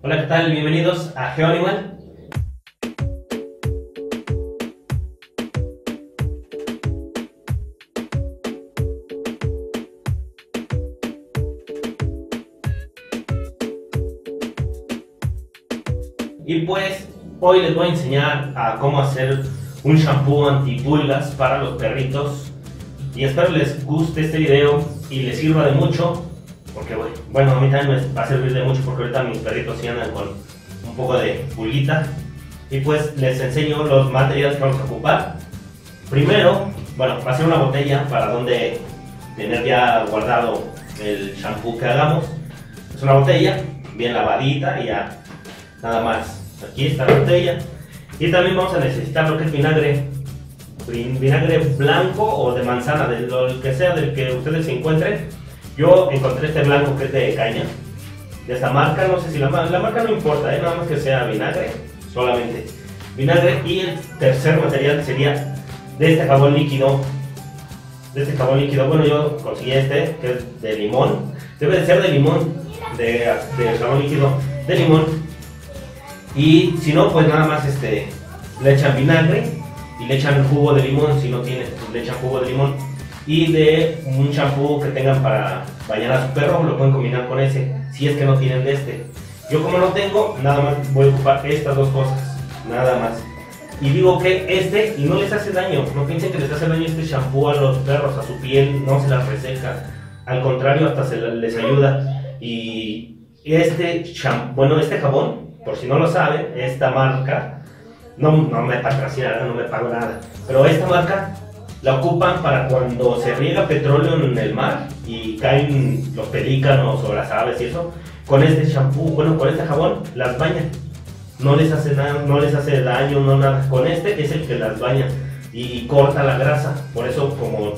Hola, ¿qué tal? Bienvenidos a GeoAnimal. Y pues hoy les voy a enseñar a cómo hacer un shampoo antipulgas para los perritos. Y espero les guste este video y les sirva de mucho. Porque bueno, a mí también me va a servir de mucho porque ahorita mis perritos sí andan con un poco de pulguita. Y pues les enseño los materiales que vamos a ocupar. Primero, bueno, va a ser una botella para donde tener ya guardado el shampoo que hagamos. Es una botella bien lavadita y ya nada más Aquí está la botella. Y también vamos a necesitar lo que es vinagre. Vinagre blanco o de manzana, de lo que sea del que ustedes se encuentren. Yo encontré este blanco que es de caña. De esta marca, no sé si la, la marca no importa, ¿eh? nada más que sea vinagre, solamente. Vinagre y el tercer material sería de este jabón líquido. De este jabón líquido, bueno yo conseguí este, que es de limón. Debe de ser de limón, de, jabón líquido de limón y si no, pues nada más este, le echan vinagre y le echan jugo de limón. Si no tiene, pues le echan jugo de limón. Y de un champú que tengan para bañar a su perro, lo pueden combinar con ese, si es que no tienen de este. Yo como no tengo, nada más voy a ocupar estas dos cosas, nada más. Y digo que este, y no les hace daño, no piensen que les hace daño este champú a los perros, a su piel, no se las reseca. Al contrario, hasta se les ayuda. Y este champú, bueno, este jabón por si no lo saben, esta marca, no, no me patrocina, no me pago nada, pero esta marca la ocupan para cuando se riega petróleo en el mar y caen los pelícanos o las aves y eso, con este shampoo, bueno, con este jabón las bañan. No les hace no les hace daño, no nada. Con este es el que las baña y corta la grasa. Por eso como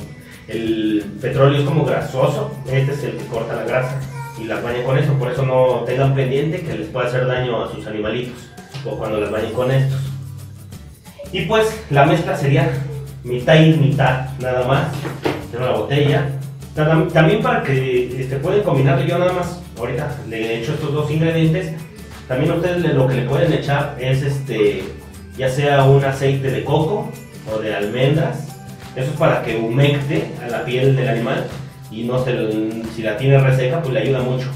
el petróleo es como grasoso, este es el que corta la grasa y las bañen con eso. Por eso no tengan pendiente que les pueda hacer daño a sus animalitos o cuando las bañen con estos. Y pues la mezcla sería mitad y mitad, nada más, de una botella. También para que este, pueden combinarlo, yo nada más ahorita le he hecho estos dos ingredientes. También ustedes lo que le pueden echar es este, ya sea un aceite de coco o de almendras. Eso es para que humecte a la piel del animal y no se, si la tiene reseca, pues le ayuda mucho.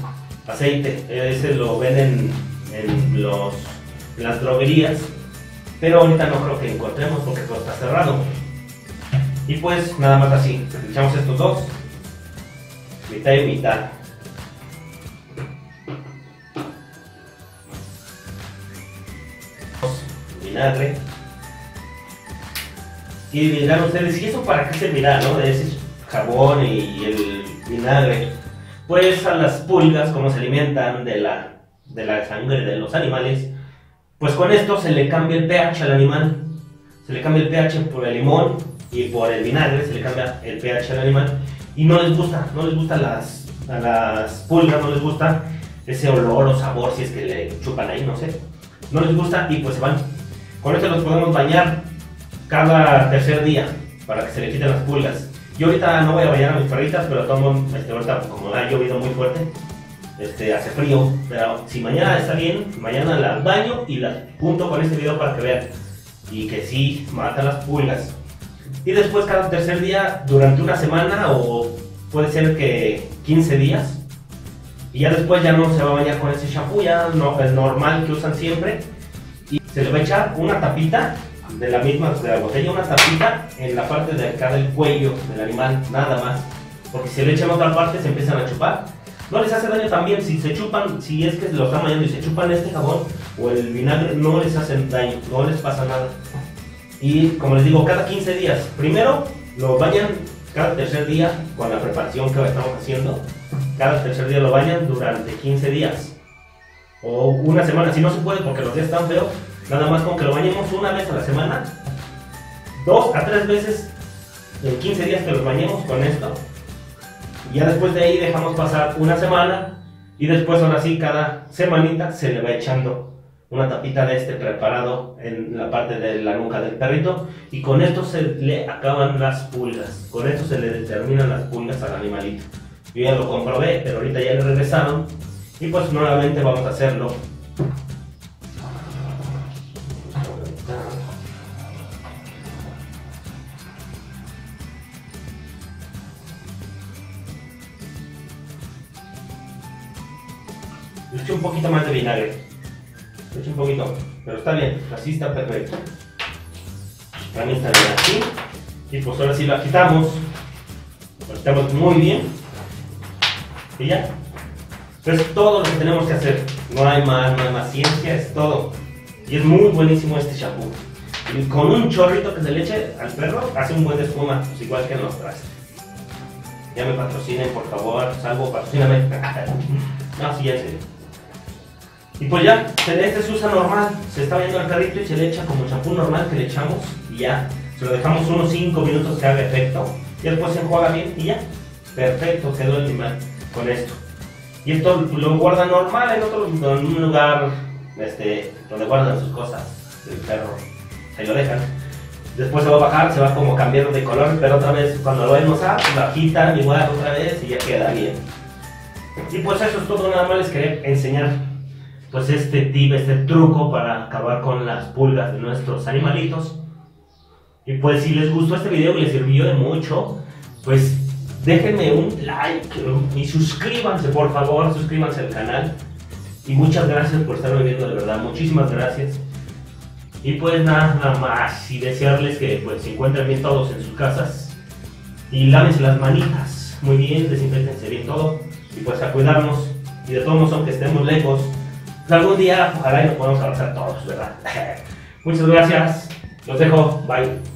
Aceite, ese lo venden en, los, las droguerías, pero ahorita no creo que encontremos porque todo está cerrado. Y pues nada más así, echamos estos dos, mitad y mitad. Vinagre. Y dirán ustedes, ¿y eso para qué servirá, no? De decir, jabón y el vinagre, pues a las pulgas, como se alimentan de la, de la sangre de los animales, pues con esto se le cambia el pH al animal. Se le cambia el pH por el limón y por el vinagre, se le cambia el pH al animal. Y no les gusta, no les gusta las, las pulgas, no les gusta ese olor o sabor si es que le chupan ahí, no sé. No les gusta y pues se van. Con esto los podemos bañar cada tercer día para que se le quiten las pulgas. Yo ahorita no voy a bañar a mis perritas, pero tomo, este, ahorita como ha llovido muy fuerte, este, hace frío, pero si mañana está bien, mañana las baño y las junto con este video para que vean. Y que sí, mata las pulgas. Y después cada tercer día, durante una semana o puede ser que 15 días. Y ya después ya no se va a bañar con ese shampoo, ya no, es normal que usan siempre. Y se le va a echar una tapita de la misma, de la botella, una tapita en la parte de acá del cuello del animal, nada más. Porque si le echan otra parte se empiezan a chupar. No les hace daño también si se chupan, si es que lo están bañando y se chupan este jabón o el vinagre, no les hacen daño, no les pasa nada. Y como les digo, cada 15 días. Primero lo bañan cada tercer día con la preparación que estamos haciendo. Cada tercer día lo bañan durante 15 días. O una semana, si no se puede porque los días están feos, Nada más con que lo bañemos una vez a la semana, dos a tres veces en 15 días que los bañemos con esto. Ya después de ahí dejamos pasar una semana y después ahora sí cada semanita se le va echando una tapita de este preparado en la parte de la nuca del perrito y con esto se le acaban las pulgas, con esto se le determinan las pulgas al animalito. Yo ya lo comprobé, pero ahorita ya le regresaron y pues nuevamente vamos a hacerlo Le un poquito más de vinagre. Eché un poquito, pero está bien, así está perfecto. También está bien así. Y pues ahora sí la quitamos. Lo quitamos muy bien. Y ya. Es todo lo que tenemos que hacer. No hay más, no hay más ciencia, es todo. Y es muy buenísimo este champú. Y con un chorrito que se le eche al perro, hace un buen espuma, pues igual que en los trastes. Ya me patrocinen, por favor. Salvo, patrocíname. no, sí, en serio. Y pues ya, este se usa normal. Se está viendo el perrito y se le echa como champú normal que le echamos. Y ya, se lo dejamos unos 5 minutos que haga efecto. Y después se enjuaga bien y ya. Perfecto, quedó el animal con esto. Y esto lo guardan normal en otro en un lugar este, donde guardan sus cosas. El perro. Ahí lo dejan. Después se va a bajar, se va como cambiando de color, pero otra vez cuando lo ven usar, lo quitan igual otra vez y ya queda bien. Y pues eso es todo, nada más les quería enseñar pues este tip, este truco para acabar con las pulgas de nuestros animalitos. Y pues si les gustó este video y les sirvió de mucho, pues déjenme un like y suscríbanse por favor, suscríbanse al canal. Y muchas gracias por estarme viendo, de verdad, muchísimas gracias. Y pues nada, más, y desearles que pues se encuentren bien todos en sus casas. Y lávense las manitas, muy bien, desinfectense bien todo. Y pues a cuidarnos. Y de todos modos, aunque estemos lejos, pues, algún día ojalá y nos podamos abrazar todos, ¿verdad? Muchas gracias. Los dejo. Bye.